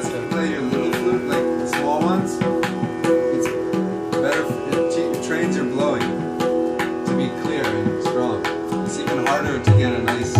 flutes and play your little flute, like the small ones, it's better, it trains your blowing to be clear and strong. It's even harder to get a nice